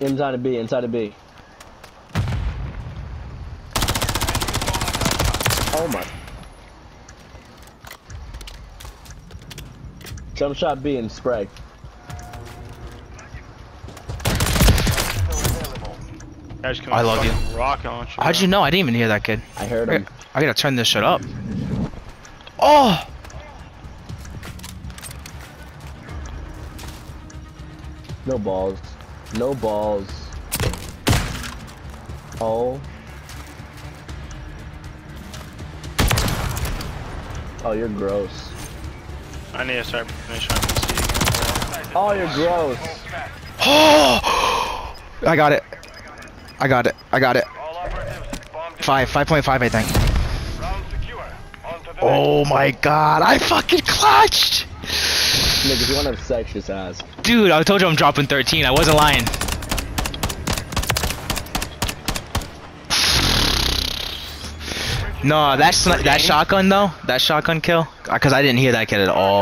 Inside of B, inside of B. Oh my. Jump shot B and spray. Guys I love you. fucking Rocket launcher. How'd you know? I didn't even hear that kid. I heard I him. I gotta turn this shit up. Oh! No balls. No balls. Oh. Oh, you're gross. I need to start finishing up the. Oh, you're gross. Oh! I got it. I got it. I got it. Five, five point five, I think. Oh my god! I fucking clutched, Nick, if you want to have sex, just ask. dude. I told you I'm dropping 13. I wasn't lying. No, that's not that shotgun though. That shotgun kill, uh, because I didn't hear that kid at all.